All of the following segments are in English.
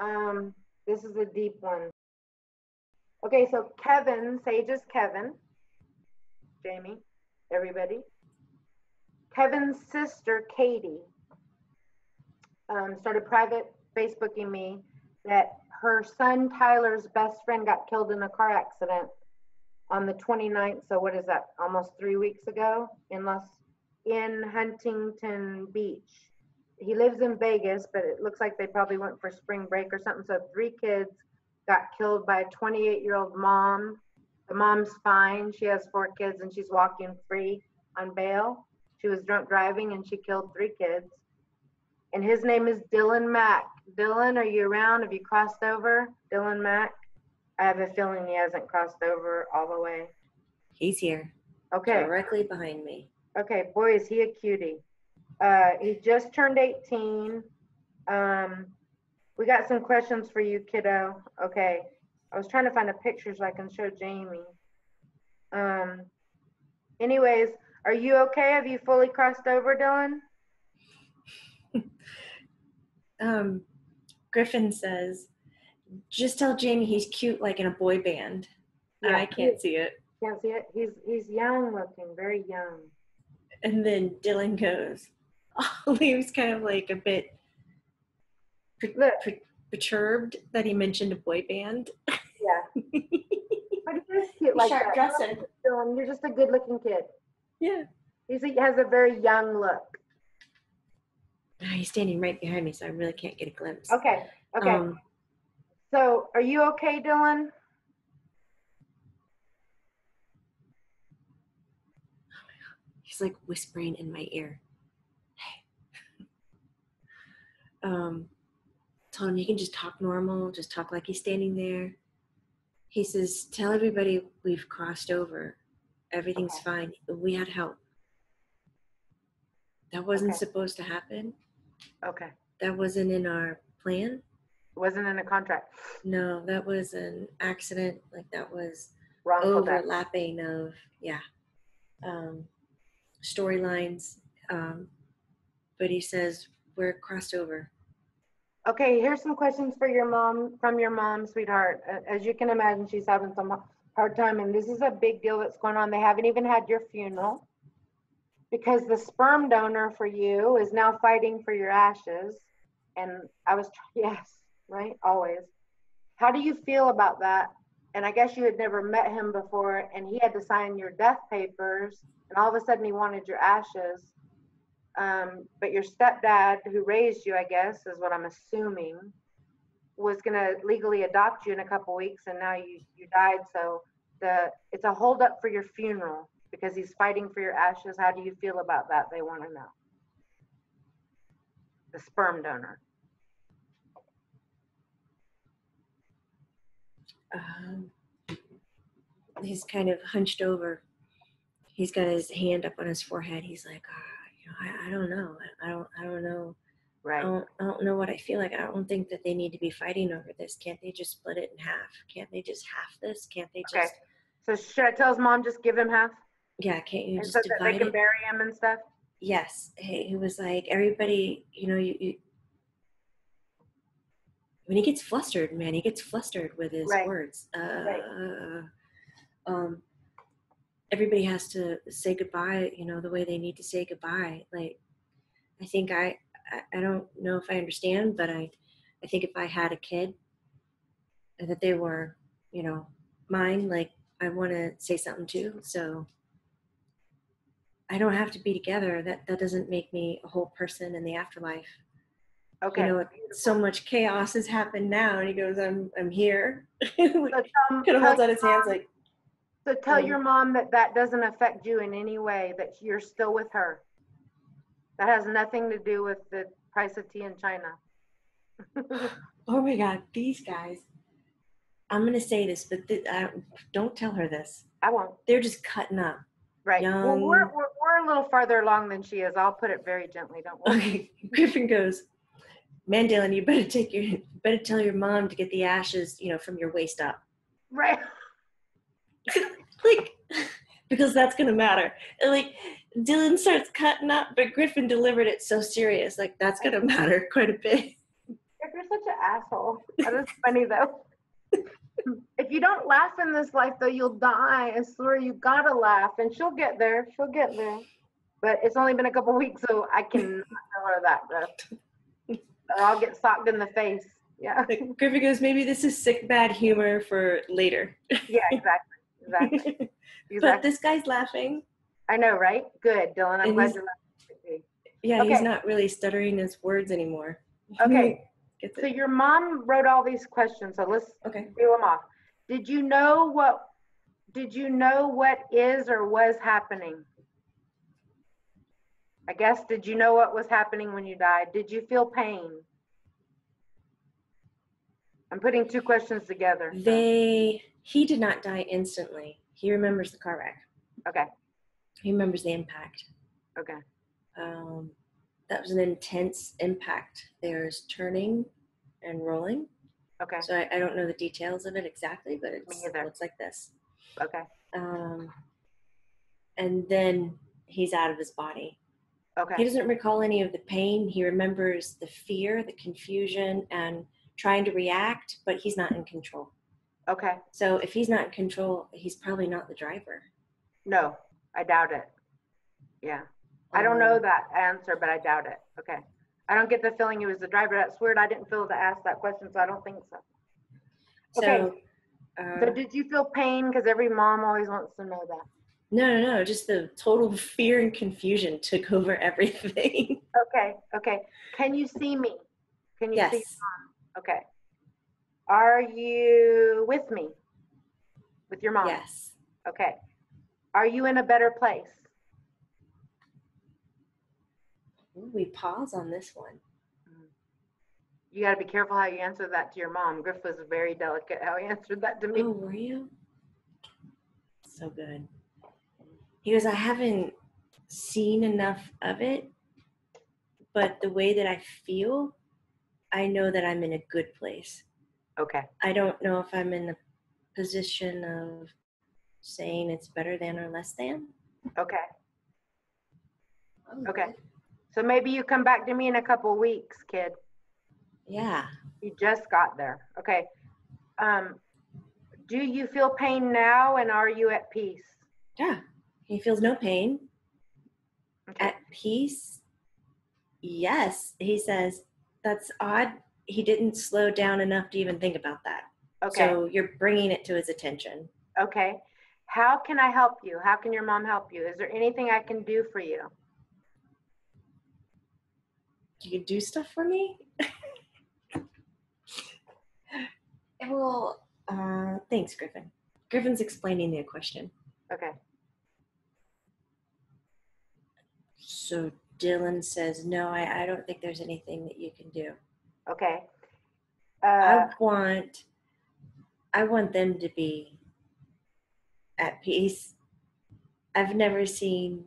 Um, this is a deep one. Okay, so Kevin, Sage's Kevin. Jamie, everybody. Kevin's sister, Katie, um, started private Facebooking me that her son Tyler's best friend got killed in a car accident on the 29th. So what is that? Almost three weeks ago in Los in Huntington Beach. He lives in Vegas, but it looks like they probably went for spring break or something. So three kids got killed by a 28 year old mom. The mom's fine. She has four kids and she's walking free on bail. She was drunk driving and she killed three kids. And his name is Dylan Mack. Dylan, are you around? Have you crossed over? Dylan Mack? I have a feeling he hasn't crossed over all the way. He's here, Okay. directly behind me. Okay, boy, is he a cutie. Uh, he just turned 18. Um, we got some questions for you, kiddo. Okay. I was trying to find a picture so I can show Jamie. Um, anyways, are you okay? Have you fully crossed over, Dylan? Um, Griffen says, just tell Jamie he's cute like in a boy band. Yeah. I can't see it. Can't see it. He's he's young looking, very young. And then Dylan goes, Olive's kind of like a bit per- per- perturbed that he mentioned a boy band. Yeah. but he is cute like Sharp that. dressing. Dylan, you're just a good looking kid. Yeah. He's, he has a very young look. Ah, He's standing right behind me, so I really can't get a glimpse. Okay. Okay. Um, So, are you okay, Dylan? he's like whispering in my ear. Hey. Um, told him you can just talk normal, just talk like he's standing there. He says, "Tell everybody we've crossed over. Everything's Okay. fine. We had help. That wasn't Okay. supposed to happen. Okay. That wasn't in our plan. It wasn't in a contract. No, that was an accident. Like that was Wrongful death. overlapping of yeah um, storylines. Um, but he says we're crossed over. Okay, here's some questions for your mom, from your mom, sweetheart. As you can imagine, she's having some hard time, and this is a big deal that's going on. They haven't even had your funeral because the sperm donor for you is now fighting for your ashes. And I was, yes, right, always. How do you feel about that? And I guess you had never met him before, and he had to sign your death papers, and all of a sudden he wanted your ashes. Um, but your stepdad, who raised you, I guess, is what I'm assuming, was gonna legally adopt you in a couple weeks, and now you you died. So the it's a holdup for your funeral because he's fighting for your ashes. How do you feel about that? They want to know. The sperm donor. Um, he's kind of hunched over. He's got his hand up on his forehead. He's like, know, I, I don't know. I, I don't. I don't know. I Right. don't, I don't know what I feel like. I don't think that they need to be fighting over this. Can't they just split it in half? Can't they just half this? Can't they just? Okay. So should I tell his mom just give him half, Yeah, can't you and just so that they can it? bury him and stuff? Yes. He, he was like, everybody, you know, you, you. When he gets flustered, man, he gets flustered with his Right. words. Uh, Right. um, everybody has to say goodbye, you know, the way they need to say goodbye. Like, I think I, I, don't know if I understand, but I, I think if I had a kid, uh, that they were, you know, mine, like I want to say something too. So I don't have to be together. That that doesn't make me a whole person in the afterlife. Okay. You know, so much chaos has happened now, and he goes, "I'm I'm here." so um, kind of holds out his hands like, So tell Um, your mom that that doesn't affect you in any way, that you're still with her. That has nothing to do with the price of tea in China. "Oh my God, these guys!" I'm gonna say this, but th- I, don't tell her this. I won't. They're just cutting up. Right. Well, we're, we're, we're a little farther along than she is. I'll put it very gently. Don't worry. Okay, Griffen goes, "Man, Dylan, you better take your, you better tell your mom to get the ashes, you know, from your waist up." Right. like because that's gonna matter and like dylan starts cutting up but griffen delivered it so serious like that's gonna matter quite a bit You're you're such an asshole. That is funny though. if you don't laugh in this life though, you'll die. I swear you gotta laugh and she'll get there. She'll get there. But it's only been a couple weeks, so I can tell her that. Or I'll get socked in the face. Yeah. Griffen goes, maybe this is sick bad humor for later. Yeah, exactly. Exactly. but exactly. this guy's laughing. I know, right? Good, Dylan. I'm And glad you're laughing. Yeah, he's not really stuttering his words anymore. Okay. So your mom wrote all these questions, so let's Okay. reel them off. Did you know what, did you know what is or was happening? I guess, did you know what was happening when you died? Did you feel pain? I'm putting two questions together. so- They he did not die instantly. He remembers the car wreck. Okay, He remembers the impact. okay, Um, that was an intense impact. There's turning and rolling. okay, So I, I don't know the details of it exactly, but it's either. looks like this. okay, Um, and then he's out of his body. Okay. He okay, doesn't recall any of the pain. He remembers the fear, the confusion, and trying to react, but he's not in control. okay. So if he's not in control, he's probably not the driver. No, I doubt it. Yeah. I don't know Um, that answer, but I doubt it. Okay. I don't get the feeling he was the driver. That's weird. I didn't feel to ask that question, so I don't think so. So, Okay. uh, So did you feel pain? Because every mom always wants to know that. no, no, no. Just the total fear and confusion took over everything. Okay, okay. Can you see me? Can you see? yes. Okay. Are you with me? With your mom? Yes. Okay. Are you in a better place? Ooh, we pause on this one. Mm-hmm. You got to be careful how you answer that to your mom. Griff was very delicate how he answered that to me. Oh, were you? So good. He goes, I haven't seen enough of it, but the way that I feel, I know that I'm in a good place. Okay. I don't know if I'm in the position of saying it's better than or less than. Okay. Okay. So maybe you come back to me in a couple weeks, kid. Yeah. You just got there. Okay. Um, do you feel pain now and are you at peace? Yeah. He feels no pain. Okay. At peace? Yes. He says, that's odd. He didn't slow down enough to even think about that. Okay. So you're bringing it to his attention. Okay. How can I help you? How can your mom help you? Is there anything I can do for you? You can do stuff for me? well, uh, thanks, Griffen. Griffen's explaining the question. Okay. So Dylan says, no, I, I don't think there's anything that you can do. Okay. Uh, I want I want them to be at peace. I've never seen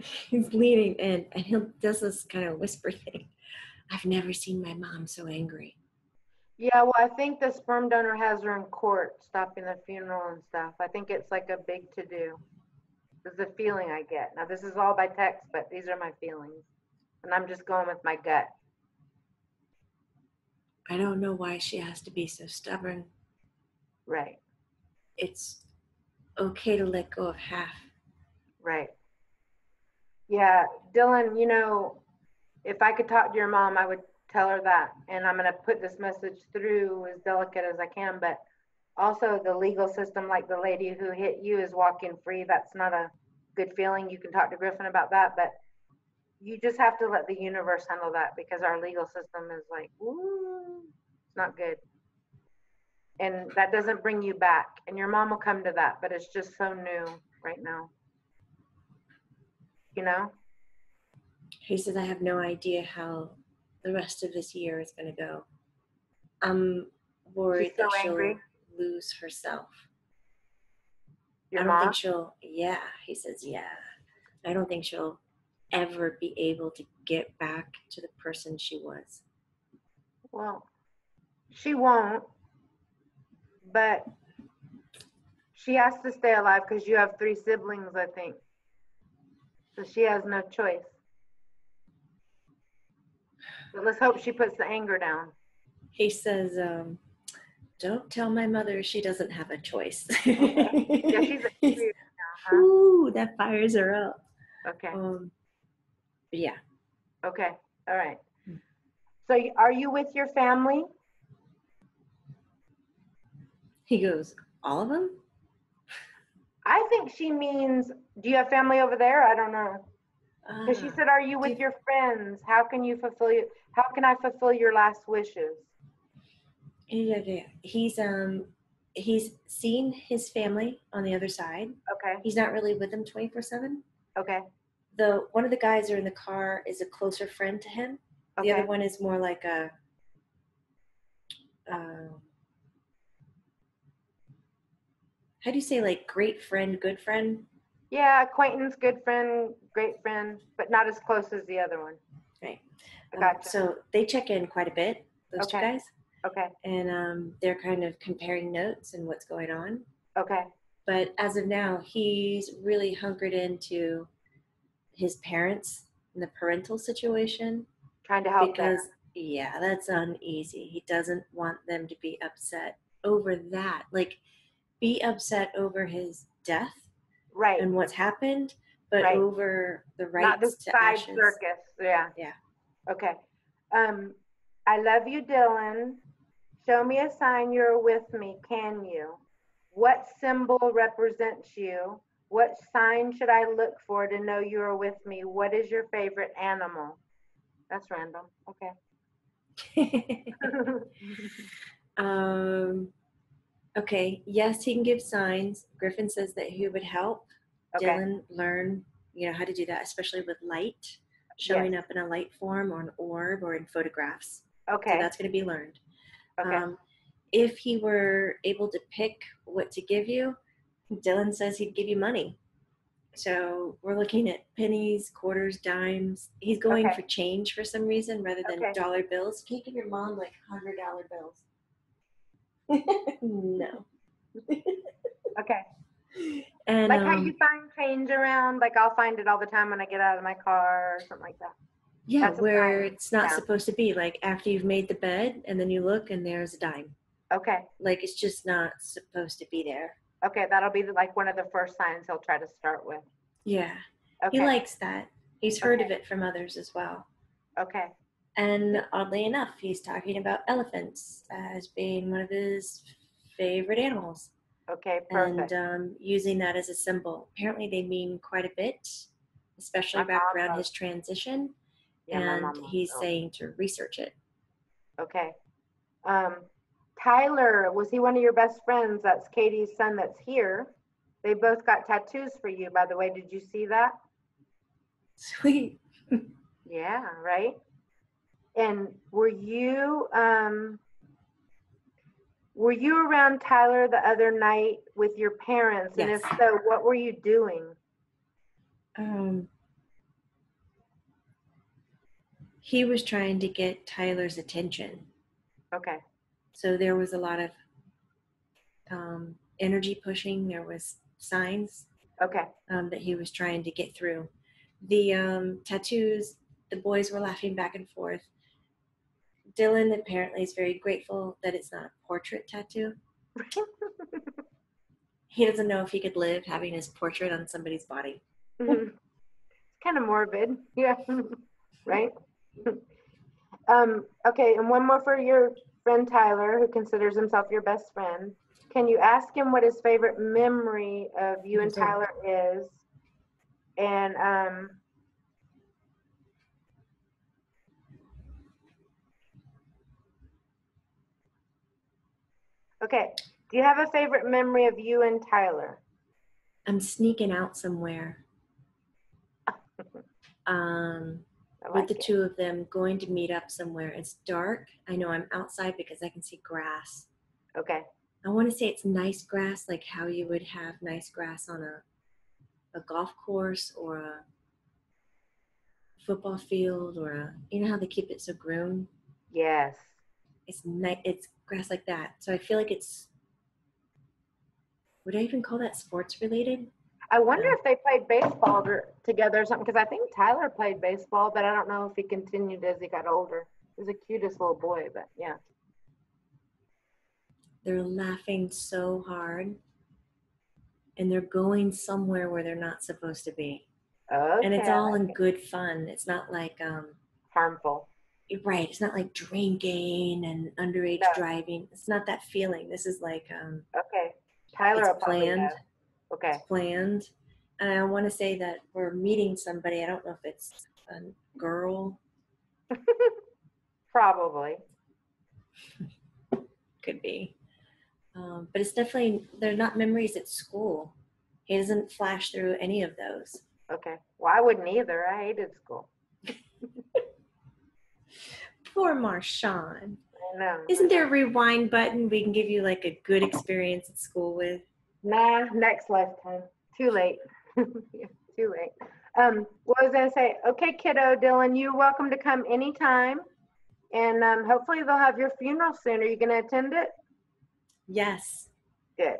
he's leaning in and he does this kind of whisper thing. I've never seen my mom so angry. yeah, well, I think the sperm donor has her in court stopping the funeral and stuff. I think it's like a big to do. This is the feeling I get. Now, this is all by text, but these are my feelings. And I'm just going with my gut. I don't know why she has to be so stubborn. Right. It's okay to let go of half. Right. Yeah, Dylan, you know, if I could talk to your mom, I would tell her that. And I'm going to put this message through as delicate as I can. But also, the legal system, like the lady who hit you, is walking free. That's not a good feeling. You can talk to Griffen about that. But you just have to let the universe handle that because our legal system is like, ooh, it's not good. And that doesn't bring you back. And your mom will come to that. But it's just so new right now you know? He says, I have no idea how the rest of this year is going to go. I'm worried She's so that she'll angry? Lose herself. Your I don't mom? think she'll, yeah. He says, yeah. I don't think she'll ever be able to get back to the person she was. Well, she won't, but she has to stay alive because you have three siblings, I think. So she has no choice. But let's hope she puts the anger down. He says, um, "Don't tell my mother she doesn't have a choice." Yeah, she's a He's- now, huh? Ooh, that fires her up. Okay. Um, yeah, Okay. All right. Hmm. So are you with your family? he goes, "All of them." I think she means, do you have family over there? I don't know. Because she Ah, said, are you with do- your friends? How can you fulfill your, how can I fulfill your last wishes? Yeah, yeah. He's um, he's seen his family on the other side. Okay. He's not really with them twenty four seven. Okay. The one of the guys who are in the car is a closer friend to him. The other one is more like a. Uh, how do you say like great friend, good friend? Yeah, acquaintance, good friend, great friend, but not as close as the other one. Right. I Um, so they check in quite a bit, those two guys, Okay. and um, they're kind of comparing notes and what's going on. Okay. But as of now, he's really hunkered into his parents and the parental situation Trying to help them. because yeah, that's uneasy. He doesn't want them to be upset over that. Like, be upset over his death Right. and what's happened, but Right. over the Not rights this to side ashes. circus. Yeah. Yeah. Okay. Um, I love you, Dylan. Show me a sign you're with me, can you? What symbol represents you? What sign should I look for to know you are with me? What is your favorite animal? That's random. Okay. um, okay. Yes, he can give signs. Griffen says that he would help okay. Dylan learn, you know, how to do that, especially with light, showing up in a light form or an orb or in photographs. So Okay. that's going to be learned. Okay. Um, if he were able to pick what to give you, Dylan says he'd give you money. So we're looking at pennies, quarters, dimes. He's going Okay. for change for some reason rather than Okay. dollar bills. Can you give your mom like hundred dollar bills? no. Okay. And Like how um, you find change around, like I'll find it all the time when I get out of my car or something like that. Yeah, that's where it's not Yeah. supposed to be. Like after you've made the bed and then you look and there's a dime. Okay. Like it's just not supposed to be there. Okay. That'll be the, like one of the first signs he'll try to start with. Yeah. Okay. He likes that. He's heard of it from others as well. okay. And oddly enough, he's talking about elephants as being one of his favorite animals Okay. Perfect. and um, using that as a symbol. Apparently, they mean quite a bit, especially back around his transition. Yeah, and he's saying to research it. Okay. Um, Tyler, was he one of your best friends? That's Katie's son that's here. They both got tattoos for you, by the way. Did you see that? Sweet. Yeah, right. And were you um were you around Tyler the other night with your parents? Yes. And if so, what were you doing? Um, he was trying to get Tyler's attention. Okay. So there was a lot of um, energy pushing. There was signs Okay. um, that he was trying to get through. The um, tattoos, the boys were laughing back and forth. Dylan apparently is very grateful that it's not a portrait tattoo. He doesn't know if he could live having his portrait on somebody's body. it's kind of morbid. Yeah. right? Um, okay, and one more for your friend Tyler, who considers himself your best friend. Can you ask him what his favorite memory of you and Tyler is? And um, okay, do you have a favorite memory of you and Tyler? I'm sneaking out somewhere. Um, I with like the it. two of them going to meet up somewhere. It's dark. I know I'm outside because I can see grass. Okay. I want to say it's nice grass, like how you would have nice grass on a a golf course or a football field or a you know how they keep it so groomed. Yes. It's nice. It's grass like that. So I feel like it's. Would I even call that sports related? I wonder Yeah. if they played baseball or, together or something, because I think Tyler played baseball, but I don't know if he continued as he got older. He's the cutest little boy, but yeah. They're laughing so hard and they're going somewhere where they're not supposed to be. Okay. And it's all in good fun. It's not like um harmful. right, it's not like drinking and underage No. driving. It's not that feeling. This is like um Okay. Tyler it's planned. know. Okay. planned. And I want to say that we're meeting somebody. I don't know if it's a girl, Probably. could be. Um, but it's definitely, they're not memories at school. He doesn't flash through any of those. Okay. Well, I wouldn't either. I hated school. Poor Marshawn. I know. Isn't there a rewind button we can give you like a good experience at school with? Nah, next lifetime. Too late. Yeah, Too late. Um, what was I gonna say? Okay, kiddo, Dylan, you're welcome to come anytime. And um, hopefully they'll have your funeral soon. Are you gonna attend it? Yes. Good.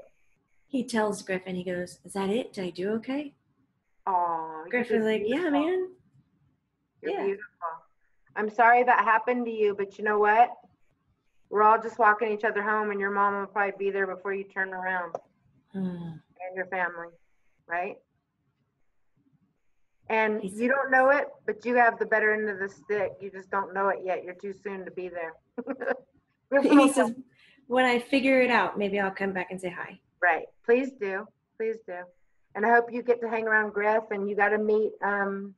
He tells Griffen, he goes, Is that it? Did I do okay? Oh, Griffen's like, Yeah, man. You're Yeah. beautiful. I'm sorry that happened to you, but you know what? We're all just walking each other home, and your mom will probably be there before you turn around, Hmm. and your family, right? And you don't know it, but you have the better end of the stick. You just don't know it yet. You're too soon to be there. he says, When I figure it out, maybe I'll come back and say hi. right. Please do. Please do. And I hope you get to hang around Griff, and you got to meet um,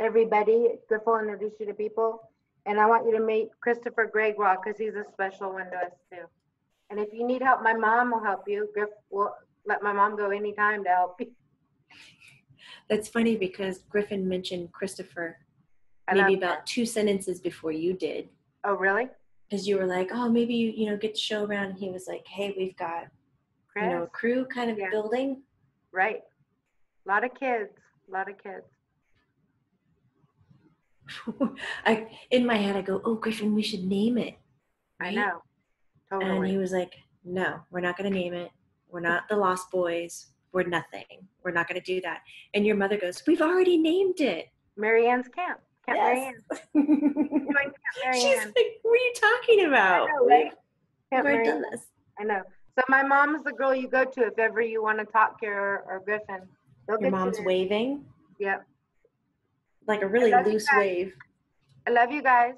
everybody. Griff will introduce you to people. And I want you to meet Christopher Gregoire because he's a special one to us too. And if you need help, my mom will help you. Griff will let my mom go anytime to help you. That's funny because Griffen mentioned Christopher I maybe about two sentences before you did. Oh, really? Because you were like, oh, maybe you, you know, get to show around. And he was like, hey, we've got, Chris? you know, a crew kind of Yeah. building. right. A lot of kids. A lot of kids. I In my head, I go, oh, Griffen, we should name it. I right? Know. And he was like, no, we're not going to name it. We're not the Lost Boys. We're nothing. We're not going to do that. And your mother goes, we've already named it. Marianne's camp. Camp Yes. Marianne. She's Camp Marianne. like, what are you talking about? I know, right? We've Camp Marianne. done this. I know. So my mom's the girl you go to if ever you want to talk to her or Griffen. They'll Your get you mom's waving Yep. like a really loose guys. wave. I love you guys.